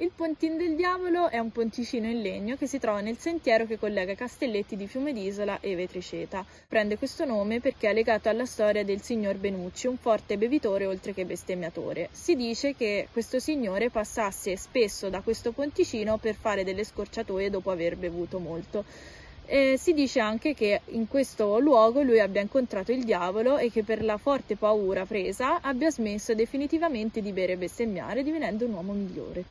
Il Pontin del Diavolo è un ponticino in legno che si trova nel sentiero che collega Castelletti di Fiume d'Isola e Vetriceta. Prende questo nome perché è legato alla storia del signor Benucci, un forte bevitore oltre che bestemmiatore. Si dice che questo signore passasse spesso da questo ponticino per fare delle scorciatoie dopo aver bevuto molto. E si dice anche che in questo luogo lui abbia incontrato il diavolo e che per la forte paura presa abbia smesso definitivamente di bere e bestemmiare, divenendo un uomo migliore.